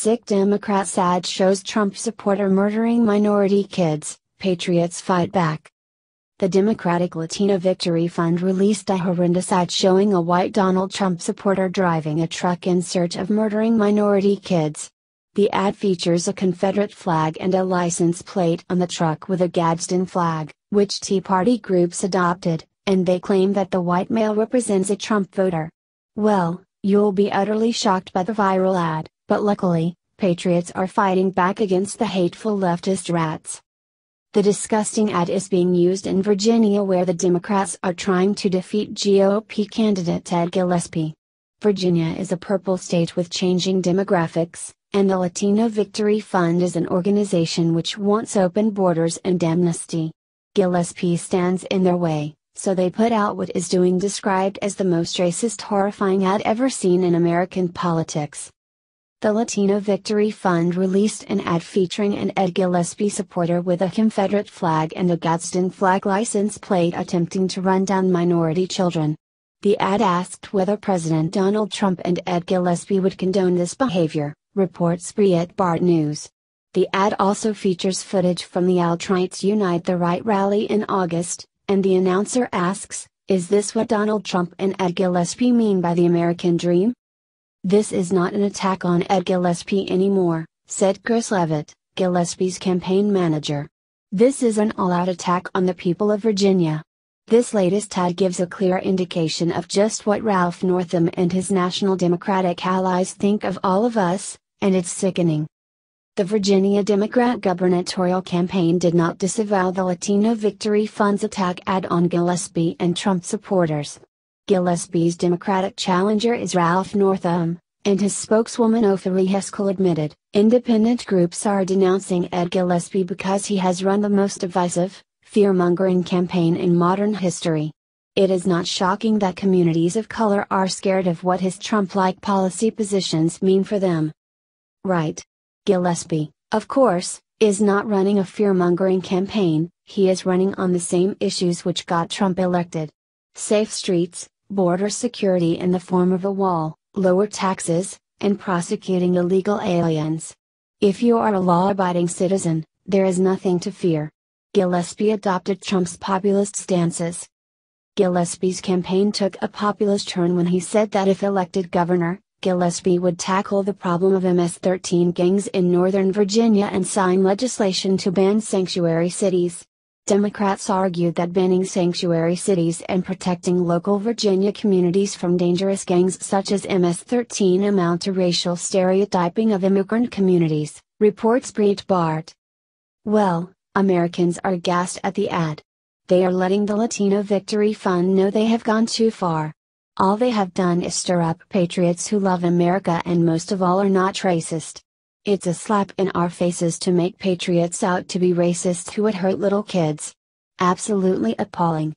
Sick Democrats ad shows Trump supporter murdering minority kids, Patriots fight back. The Democratic Latino Victory Fund released a horrendous ad showing a white Donald Trump supporter driving a truck in search of murdering minority kids. The ad features a Confederate flag and a license plate on the truck with a Gadsden flag, which Tea Party groups adopted, and they claim that the white male represents a Trump voter. Well, you'll be utterly shocked by the viral ad, but luckily, patriots are fighting back against the hateful leftist rats. The disgusting ad is being used in Virginia where the Democrats are trying to defeat GOP candidate Ed Gillespie. Virginia is a purple state with changing demographics, and the Latino Victory Fund is an organization which wants open borders and amnesty. Gillespie stands in their way so they put out what is doing described as the most racist horrifying ad ever seen in American politics. The Latino Victory Fund released an ad featuring an Ed Gillespie supporter with a Confederate flag and a Gadsden flag license plate attempting to run down minority children. The ad asked whether President Donald Trump and Ed Gillespie would condone this behavior, reports Breitbart News. The ad also features footage from the Alt-Rights Unite the Right rally in August, and the announcer asks, Is this what Donald Trump and Ed Gillespie mean by the American dream? This is not an attack on Ed Gillespie anymore, said Chris Leavitt, Gillespie's campaign manager. This is an all out attack on the people of Virginia. This latest ad gives a clear indication of just what Ralph Northam and his National Democratic allies think of all of us, and it's sickening. The Virginia Democrat gubernatorial campaign did not disavow the Latino Victory Fund's attack ad on Gillespie and Trump supporters. Gillespie's Democratic challenger is Ralph Northam, and his spokeswoman Ofirah Yheskel admitted, independent groups are denouncing Ed Gillespie because he has run the most divisive, fear-mongering campaign in modern history. It is not shocking that communities of color are scared of what his Trump-like policy positions mean for them. Right. Gillespie, of course, is not running a fear-mongering campaign, he is running on the same issues which got Trump elected. Safe streets, border security in the form of a wall, lower taxes, and prosecuting illegal aliens. If you are a law-abiding citizen, there is nothing to fear. Gillespie adopted Trump's populist stances. Gillespie's campaign took a populist turn when he said that if elected governor, Gillespie would tackle the problem of MS-13 gangs in Northern Virginia and sign legislation to ban sanctuary cities. Democrats argued that banning sanctuary cities and protecting local Virginia communities from dangerous gangs such as MS-13 amount to racial stereotyping of immigrant communities, reports Breitbart. Well, Americans are aghast at the ad. They are letting the Latino Victory Fund know they have gone too far. All they have done is stir up patriots who love America and most of all are not racist. It's a slap in our faces to make patriots out to be racists who would hurt little kids. Absolutely appalling.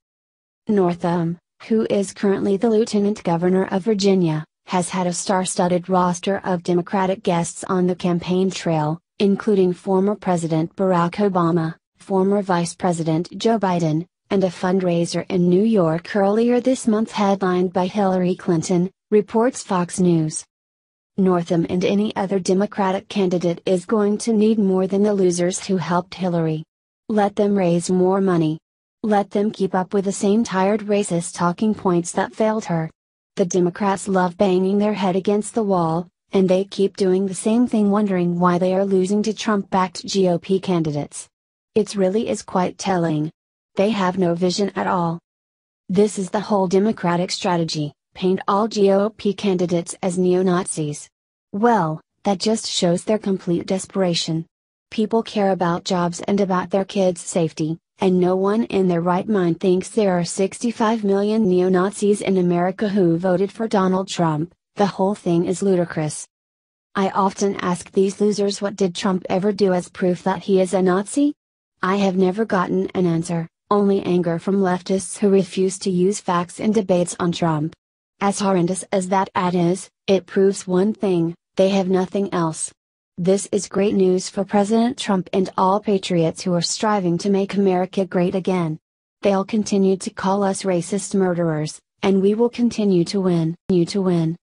Northam, who is currently the Lieutenant Governor of Virginia, has had a star studded roster of Democratic guests on the campaign trail, including former President Barack Obama, former Vice President Joe Biden, and a fundraiser in New York earlier this month headlined by Hillary Clinton, reports Fox News. Northam and any other Democratic candidate is going to need more than the losers who helped Hillary. Let them raise more money. Let them keep up with the same tired racist talking points that failed her. The Democrats love banging their head against the wall, and they keep doing the same thing wondering why they are losing to Trump backed GOP candidates. It really is quite telling. They have no vision at all. This is the whole Democratic strategy paint all GOP candidates as neo Nazis. Well, that just shows their complete desperation. People care about jobs and about their kids' safety, and no one in their right mind thinks there are 65 million neo Nazis in America who voted for Donald Trump. The whole thing is ludicrous. I often ask these losers what did Trump ever do as proof that he is a Nazi? I have never gotten an answer only anger from leftists who refuse to use facts in debates on Trump. As horrendous as that ad is, it proves one thing they have nothing else. This is great news for President Trump and all patriots who are striving to make America great again. They'll continue to call us racist murderers, and we will continue to win. You to win.